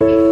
you